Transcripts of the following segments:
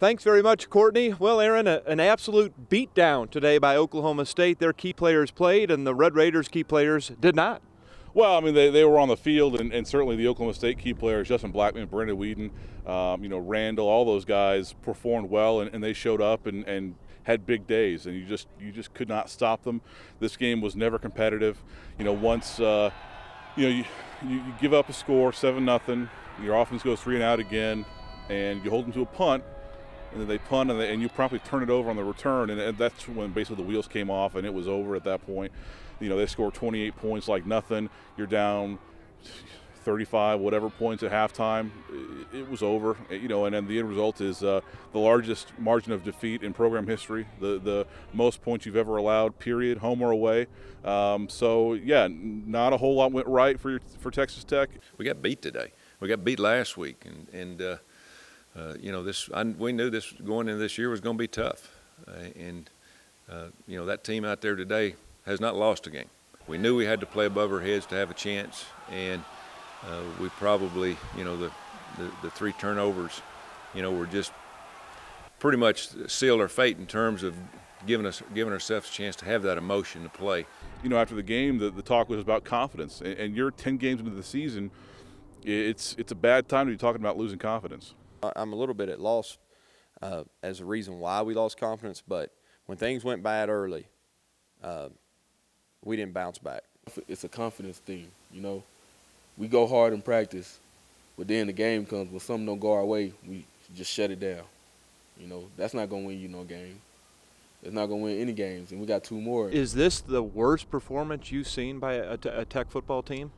Thanks very much, Courtney. Well, Aaron, a, an absolute beatdown today by Oklahoma State. Their key players played, and the Red Raiders' key players did not. Well, I mean, they, they were on the field, and, and certainly the Oklahoma State key players, Justin Blackmon, Brandon Weeden, um, you know, Randle, all those guys performed well, and, and they showed up and, and had big days, and you just you just could not stop them. This game was never competitive. You know, once uh, you know you, you give up a score, seven nothing, your offense goes three and out again, and you hold them to a punt and then they punt and, they, and you promptly turn it over on the return, and, and, that's when basically the wheels came off and it was over at that point. You know, they scored 28 points like nothing. You're down 35, whatever points at halftime. It, it was over. You know, and then the end result is uh, the largest margin of defeat in program history, the the most points you've ever allowed, period, home or away. Um, so yeah, not a whole lot went right for your, for Texas Tech. We got beat today. We got beat last week, and and. Uh, uh, you know, this I, we knew this going into this year was going to be tough, uh, and uh, you know that team out there today has not lost a game. We knew we had to play above our heads to have a chance, and uh, we probably, you know, the, the, the three turnovers, you know, were just pretty much sealed our fate in terms of giving us giving ourselves a chance to have that emotion to play. You know, after the game, the, the talk was about confidence, and, and you're 10 games into the season. It's it's a bad time to be talking about losing confidence. I'm a little bit at loss uh, as a reason why we lost confidence, but when things went bad early, uh, we didn't bounce back. It's a confidence thing, you know. We go hard in practice, but then the game comes. When something don't go our way, we just shut it down. You know, that's not gonna win you no game. It's not gonna win any games, and we got two more. Is this the worst performance you've seen by a, a Tech football team?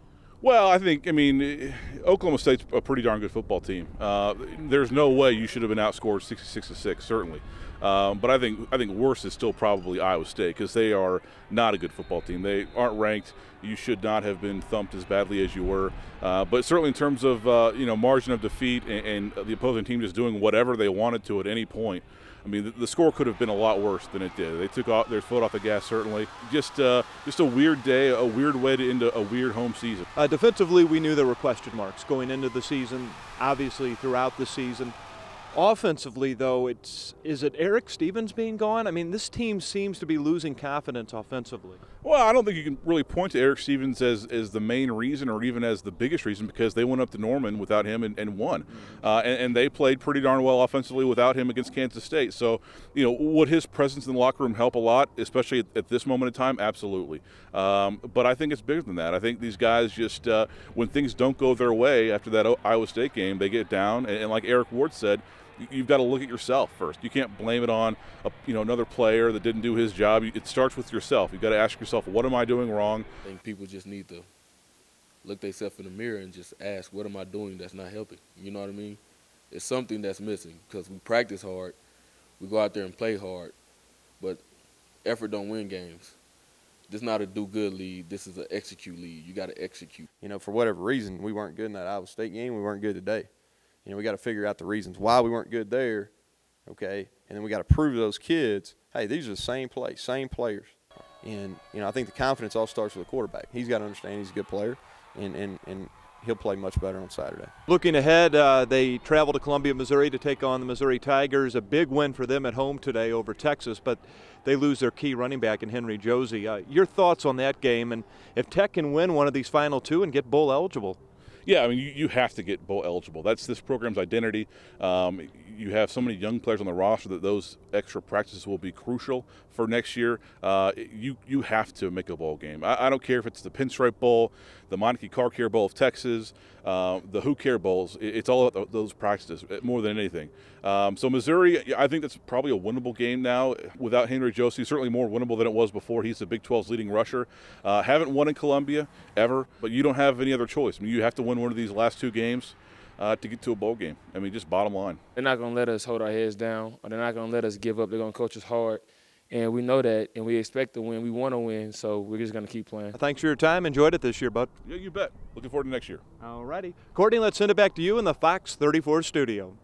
Well, I think I mean Oklahoma State's a pretty darn good football team. Uh, there's no way you should have been outscored 66 to six, certainly. Um, but I think I think worse is still probably Iowa State because they are not a good football team. They aren't ranked. You should not have been thumped as badly as you were. Uh, but certainly in terms of uh, you know margin of defeat and, and the opposing team just doing whatever they wanted to at any point. I mean, the, the, score could have been a lot worse than it did. They took off, their foot off the gas, certainly. Just, uh, just a weird day, a weird way to end a, weird home season. Uh, defensively, we knew there were question marks going into the season, obviously throughout the season. Offensively, though, it's is it Eric Stephens being gone? I mean, this team seems to be losing confidence offensively. Well, I don't think you can really point to Eric Stephens as, as the main reason or even as the biggest reason because they went up to Norman without him and, and won. Mm-hmm. Uh, and, and, they played pretty darn well offensively without him against Kansas State. So, you know, would his presence in the locker room help a lot, especially at, at this moment in time? Absolutely. Um, but I think it's bigger than that. I think these guys just, uh, when things don't go their way after that Iowa State game, they get down. and, and like Eric Ward said, you've got to look at yourself first. You can't blame it on a, you know another player that didn't do his job. It starts with yourself. You've got to ask yourself, what am I doing wrong? I think people just need to look themselves in the mirror and just ask, what am I doing that's not helping? You know what I mean? It's something that's missing because we practice hard, we go out there and play hard, but effort don't win games. This is not a do good lead. This is an execute lead. You got to execute. You know, for whatever reason, we weren't good in that Iowa State game. We weren't good today. You know, we got to figure out the reasons why we weren't good there, okay? And then we got to prove to those kids, hey, these are the same play, same players. And, you know, I think the confidence all starts with the quarterback. He's got to understand he's a good player, and, and, and he'll play much better on Saturday. Looking ahead, uh, they travel to Columbia, Missouri to take on the Missouri Tigers. A big win for them at home today over Texas, but they lose their key running back in Henry Josey. Uh, your thoughts on that game, and if Tech can win one of these final two and get bowl eligible? Yeah, I mean, you, you have to get bowl eligible. That's this program's identity. Um, you have so many young players on the roster that those extra practices will be crucial for next year. Uh, you you have to make a bowl game. I, I, don't care if it's the Pinstripe Bowl, the Meineke Car Care Bowl of Texas, uh, the Who Care Bowls. It's all about those practices uh, more than anything. Um, so Missouri, I think that's probably a winnable game now without Henry Josey. Certainly more winnable than it was before. He's the Big 12's leading rusher. Uh, haven't won in Columbia ever, but you don't have any other choice. I mean, you have to win one of these last two games uh, to get to a bowl game. I mean, just bottom line. They're not going to let us hold our heads down, or they're not going to let us give up. They're going to coach us hard. And we know that, and we expect to win. We want to win, so we're just going to keep playing. Thanks for your time. Enjoyed it this year, bud. Yeah, you bet. Looking forward to next year. All righty. Courtney, let's send it back to you in the Fox 34 studio.